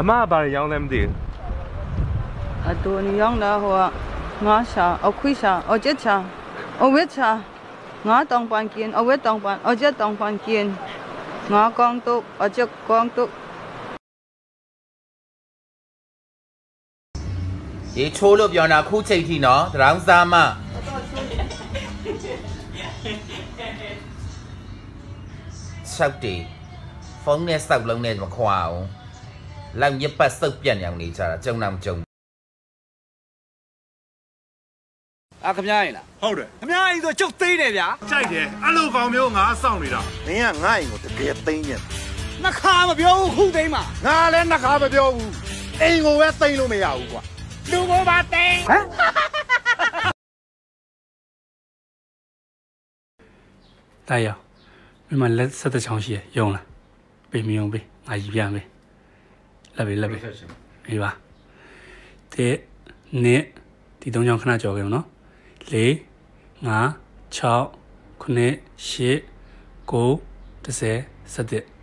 အမကဘာတွေရောင်းလဲမသိဘူးအတူနီရောင်းတာဟိုကငါးရှာအခွိရှာအကျက်ရှာအဝက်ရှာငါတောင်ပန်ကင်းအဝက်တောင်ပန်အကျက်တောင်ပန်ကင်းငါကောင်တုတ်အကျက်ကောင်တုတ်ရေချိုးလို့ပြောနေတာခုချိန်ထိနော်တရောင်းစားမဆောက်တီဖုန်းနဲ့ဆောက်လုံးနဲ့မခွာအောင် လောက်ညစ်ပတ်စုပ်ပြတ်နေအောင်နေကြတာကြုံနာမကြုံ အာခင်ဗျားရင်လား ဟုတ်တယ် ခင်ဗျားရင်ဆိုကျုပ်သိနေဗျာ ကြိုက်တယ်အဲ့လိုကောင်မျိုးငါစောင့်နေတာ မင်းကငါ့အိမ်ကိုတကယ်သိမ်းညင် နှခါမပြောဘူးခုသိမ်းမှာ ငါလည်းနှခါမပြောဘူးအိမ်ကိုပဲသိမ်းလို့မရဘူးကွာ လူကိုပါသိမ်းဟမ် 大爷，你们来吃的长些用了，背没用背，俺一 လက်ပြီလက်ပြီဒီပါတဲ့နဲ့ဒီသုံးချောင်းခဏကြော်ခဲ့အောင်နော်၄၅6 9 8 9 10 17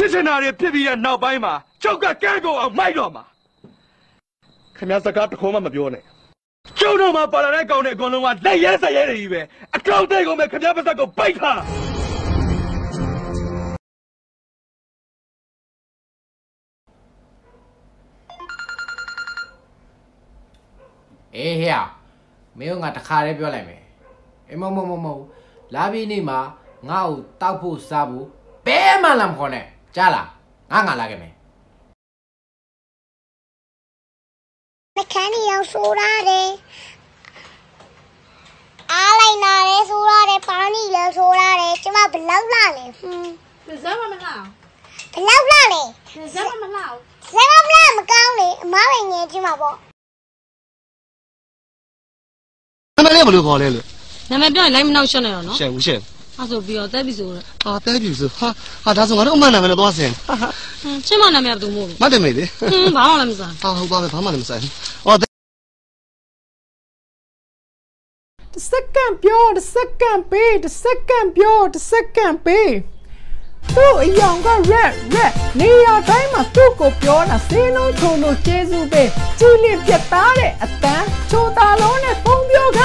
ဖြစ်စင်တာတွေဖြစ်ပြီးတဲ့နောက်ပိုင်းမှာကျောက်ကကဲကုန်အောင်မိုက်တော့မှာခင်ဗျားစကားတစ်ခုမှမပြောနဲ့ကျုံတော့မှာပါလာတဲ့ကောင်တွေအကုန်လုံးကလက်ရဲစရဲတွေကြီးပဲအကောင့်တဲ့ကုန်ပဲခင်ဗျားပါစက်ကိုပိုက်ထားအေးဟဲ့မင်းကငါတခါတည်းပြောလိုက်မယ်အေးမဟုတ်မဟုတ်မဟုတ်လာပြီးနေ့မှာငါ့ကိုတောက်ဖို့စားဖို့ဘဲမှလာမခေါ်နဲ့ ကြားလားငါငါလာခဲ့မယ်နှကန်းကြီးအောင်ဆိုးရတယ်အားလိုက်နာလဲဆိုးရတယ်ပါနီလဲဆိုးရတယ်ကျမဘလောက်လာလဲဟွန်းဇက်မမလားဘလောက်လာလဲဇက်မမလားစမမလားမကောင်းလေအမပဲငယ်ကြည့်မှာပေါ့နာမည်လေးဘယ်လိုခေါ်လဲလို့နာမည်ပြောရင်လိုက်မနောက်ရှက်နေတော့နော်ရှယ်ဘူးရှယ် အဲ့ဆိုပြီးတော့တက်ပြီဆိုတော့ဟာတဲပြီဆိုဟာဟာဒါဆိုငါတို့အမှန်နာမည်နဲ့သွားစင်ဟာဟာဟင်းချင်းမနာမည်ကဘယ်သူမို့လဲမတ်တယ်မေလေဟင်းဘာမှလည်းမစားဟာဟုတ်ပါပဲဘာမှလည်းမဆိုင်ဘူးအော်တစ်စက္ကန့်ပြောတစ်စက္ကန့်ပေးတစ်စက္ကန့်ပြောတစ်စက္ကန့်ပေးသူ့အယောင်က red red နေရာတိုင်းမှာသူ့ကိုပြောတာစင်းလုံးချုံလို့ကျေးဇူးပဲကြည်လင်ပြတ်သားတဲ့အတန်းချိုတာလုံးနဲ့ဖုံးပြောက